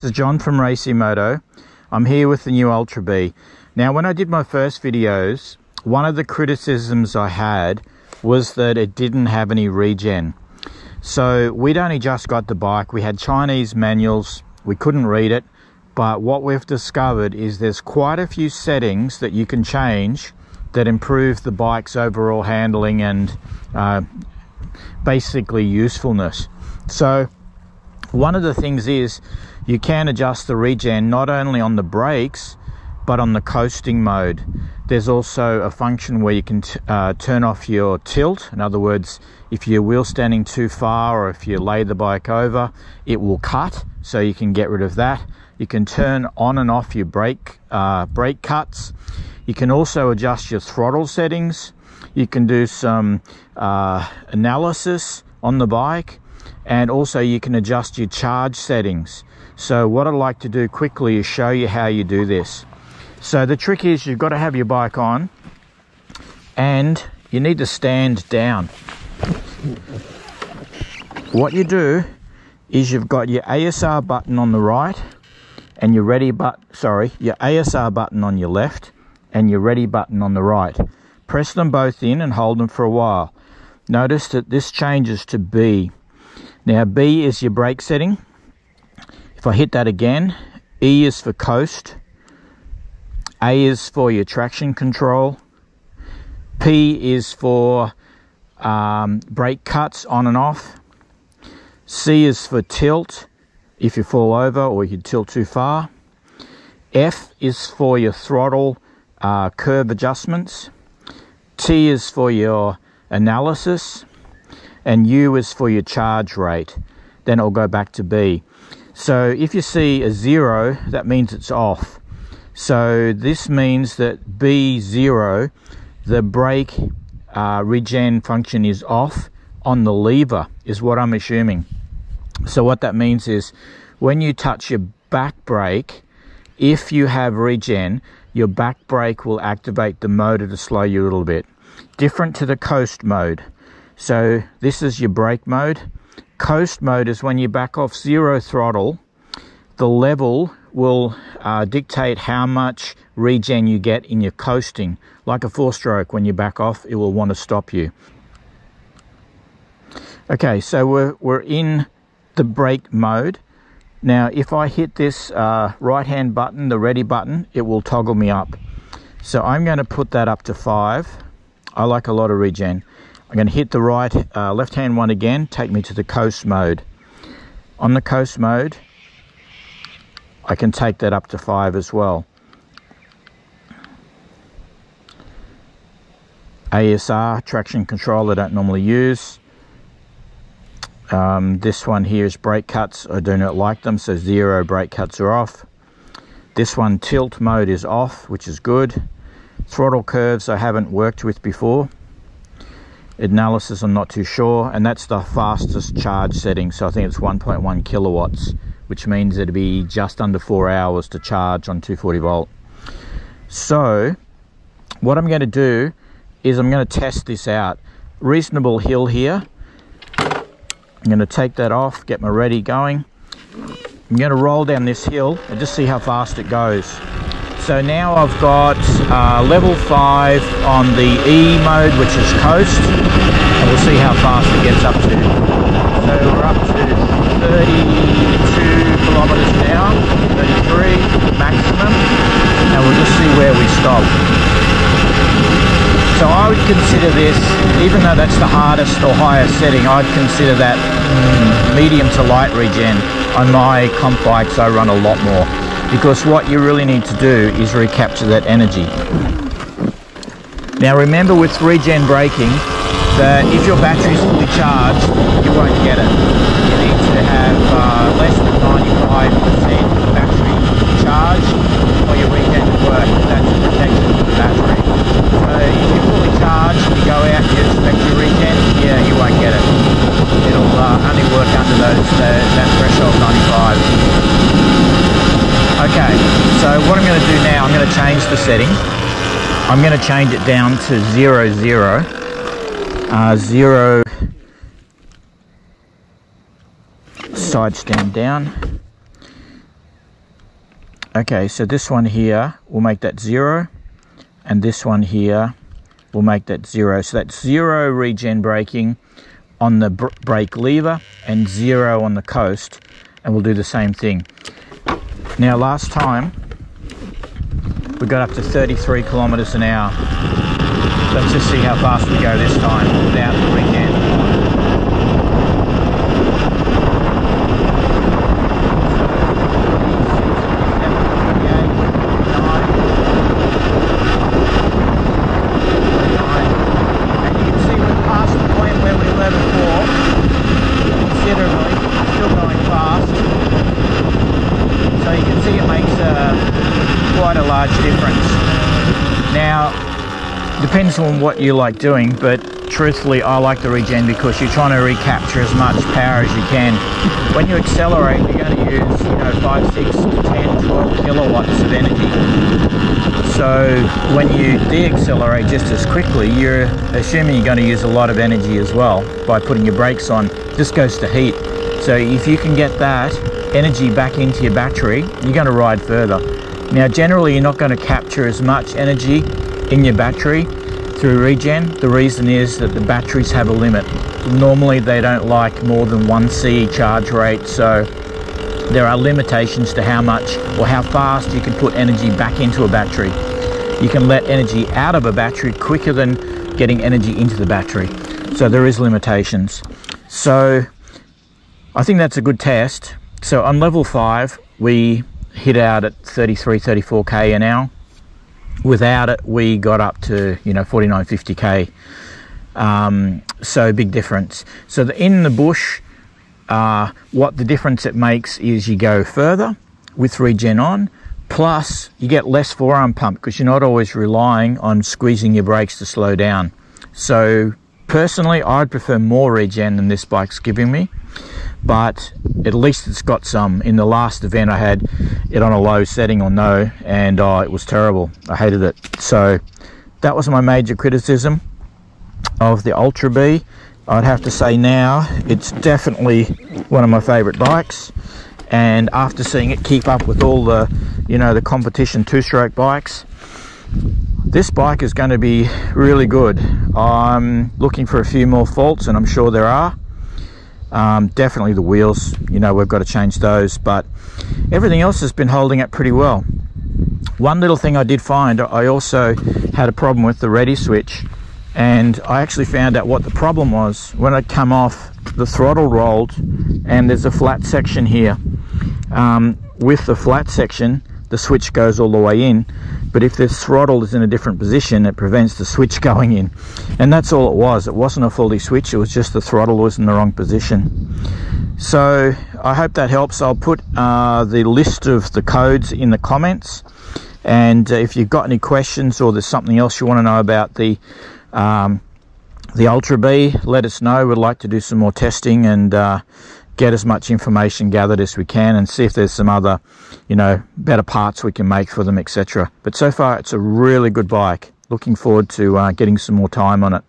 This is John from Race Emoto. I'm here with the new Ultra Bee. Now, when I did my first videos, one of the criticisms I had was that it didn't have any regen. So we'd only just got the bike. We had Chinese manuals. We couldn't read it. But what we've discovered is there's quite a few settings that you can change that improve the bike's overall handling and uh, basically usefulness. So one of the things is you can adjust the regen not only on the brakes but on the coasting mode. There's also a function where you can uh, turn off your tilt. In other words, if you're wheel standing too far or if you lay the bike over, it will cut, so you can get rid of that. You can turn on and off your brake, uh, brake cuts. You can also adjust your throttle settings. You can do some uh, analysis on the bike and also you can adjust your charge settings. So what I'd like to do quickly is show you how you do this. So the trick is you've got to have your bike on and you need to stand down. What you do is you've got your ASR button on the right and your ready but sorry, your ASR button on your left and your ready button on the right. Press them both in and hold them for a while. Notice that this changes to B. Now B is your brake setting. If I hit that again, E is for coast, A is for your traction control, P is for um, brake cuts on and off, C is for tilt if you fall over or you tilt too far, F is for your throttle uh, curve adjustments, T is for your analysis, and U is for your charge rate. Then it'll go back to B. So if you see a zero, that means it's off. So this means that B0, the brake uh, regen function is off on the lever, is what I'm assuming. So what that means is when you touch your back brake, if you have regen, your back brake will activate the motor to slow you a little bit. Different to the coast mode. So this is your brake mode Coast mode is when you back off zero throttle, the level will uh, dictate how much regen you get in your coasting. Like a four stroke, when you back off, it will want to stop you. Okay, so we're, we're in the brake mode. Now, if I hit this uh, right hand button, the ready button, it will toggle me up. So I'm going to put that up to five. I like a lot of regen. I'm going to hit the right uh, left hand one again, take me to the coast mode. On the coast mode, I can take that up to five as well. ASR, traction control I don't normally use. Um, this one here is brake cuts, I do not like them, so zero brake cuts are off. This one tilt mode is off, which is good. Throttle curves I haven't worked with before analysis I'm not too sure and that's the fastest charge setting. So I think it's 1.1 kilowatts which means it'll be just under four hours to charge on 240 volt. So what I'm going to do is I'm going to test this out. Reasonable hill here. I'm going to take that off get my ready going. I'm going to roll down this hill and just see how fast it goes so now I've got uh, level 5 on the E mode, which is coast, and we'll see how fast it gets up to. So we're up to 32 kilometers an hour, 33 maximum, and we'll just see where we stop. So I would consider this, even though that's the hardest or highest setting, I'd consider that mm, medium to light regen. On my comp bikes I run a lot more because what you really need to do is recapture that energy. Now remember with regen braking that if your battery is fully charged, you won't get it. You need to have uh, less than 95% battery charge or your regen will work. That's the protection of the battery. So if you're fully charged you go out you expect your regen, yeah, you won't get it. It'll uh, only work under those uh, that threshold 95. Okay, so what I'm going to do now, I'm going to change the setting. I'm going to change it down to zero zero, uh, zero side stand down. Okay, so this one here will make that zero, and this one here will make that zero. So that's zero regen braking on the br brake lever and zero on the coast, and we'll do the same thing. Now, last time we got up to 33 kilometers an hour. Let's just see how fast we go this time without the regen. Depends on what you like doing, but truthfully, I like the regen because you're trying to recapture as much power as you can. When you accelerate, you're going to use, you know, 5, 6, 10, 12 kilowatts of energy. So when you de-accelerate just as quickly, you're assuming you're going to use a lot of energy as well by putting your brakes on. This goes to heat. So if you can get that energy back into your battery, you're going to ride further. Now, generally, you're not going to capture as much energy in your battery through regen. The reason is that the batteries have a limit. Normally they don't like more than 1C charge rate, so there are limitations to how much or how fast you can put energy back into a battery. You can let energy out of a battery quicker than getting energy into the battery. So there is limitations. So I think that's a good test. So on level 5 we hit out at 33 34k an hour without it we got up to you know 49 50k um, so big difference. So the, in the bush uh, what the difference it makes is you go further with regen on plus you get less forearm pump because you're not always relying on squeezing your brakes to slow down. So personally i'd prefer more regen than this bike's giving me but at least it's got some. In the last event, I had it on a low setting or no, and uh, it was terrible. I hated it. So that was my major criticism of the Ultra Bee. I'd have to say now it's definitely one of my favourite bikes. And after seeing it keep up with all the, you know, the competition two-stroke bikes, this bike is going to be really good. I'm looking for a few more faults, and I'm sure there are. Um, definitely the wheels, you know, we've got to change those, but everything else has been holding up pretty well. One little thing I did find, I also had a problem with the ready switch, and I actually found out what the problem was. When I come off, the throttle rolled, and there's a flat section here. Um, with the flat section, the switch goes all the way in, but if the throttle is in a different position it prevents the switch going in. And that's all it was. It wasn't a fully switch. It was just the throttle was in the wrong position. So I hope that helps. I'll put uh, the list of the codes in the comments. And uh, if you've got any questions or there's something else you want to know about the um, the Ultra Bee let us know. We'd like to do some more testing and uh, get as much information gathered as we can and see if there's some other, you know, better parts we can make for them, etc. But so far, it's a really good bike. Looking forward to uh, getting some more time on it.